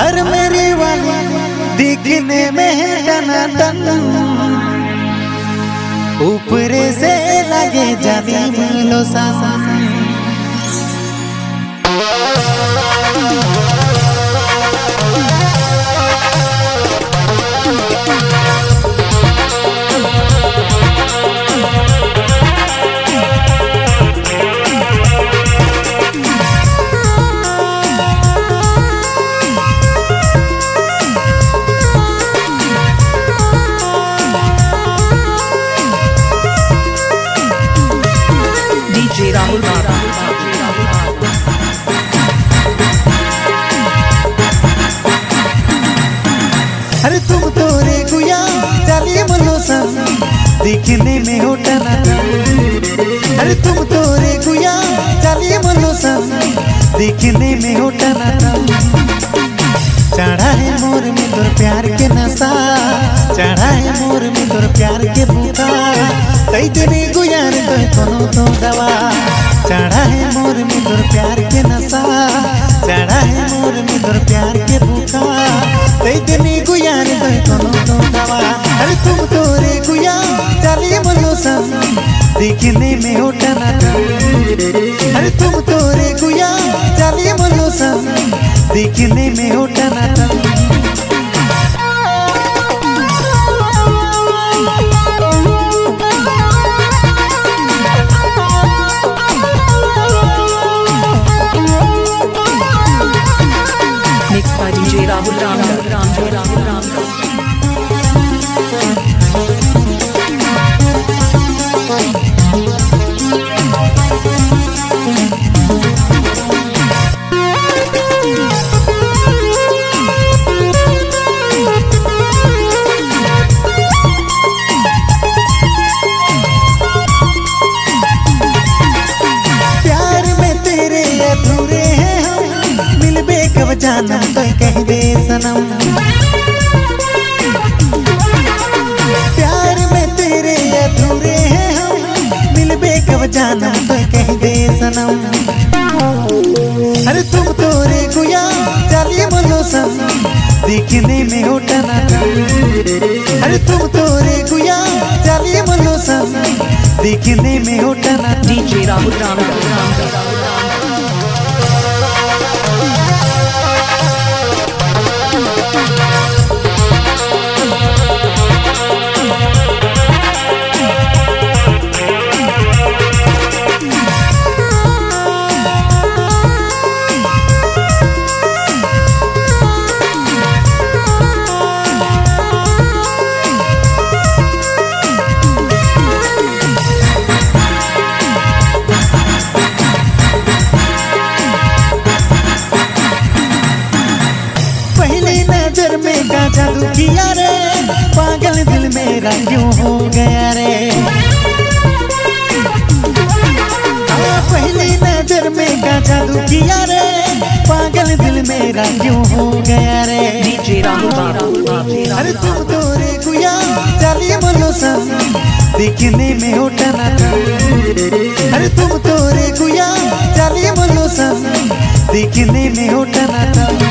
हर मेरी वाली दिखने में है टनाटन। ऊपर से लगे जानी मिलो सा दिखने में हो टनाटन अरे तुम तो रे गुया चलिए सन दिखने में हो टनाटन चढ़ा है मोर में तोर प्यार के नशा। चढ़ा है मोर में तोर प्यार के भूखा कई दिन गुयार तो कोनो तो दवा। चढ़ा है मोर में तोर प्यार के नशा। चढ़ा है मोर में तोर प्यार के भूखा कई दिन अधूरे हैं हम। मिलबे कब जानम तो कह सनम। प्यार में तेरे अधूरे हैं हम। मिलबे कब जानम तो कह दे सनम। अरे तुम तो रे गुया चलिए बोलो सन दिखने में हो अरे तुम तो रे गुया चलिए बोलो सन दिखने में हो Rahul Ramdar. का जादू किया रे पागल दिल मेरा क्यों हो गया रे? पहली नज़र में का जादू किया रे पागल दिल मेरा क्यों हो गया रे. अरे तुम तो रे गुया चलिए बोलो सन दिखने में हो अरे तुम तो रे गुया चलिए बोलो सन दिखने में हो टनाटन।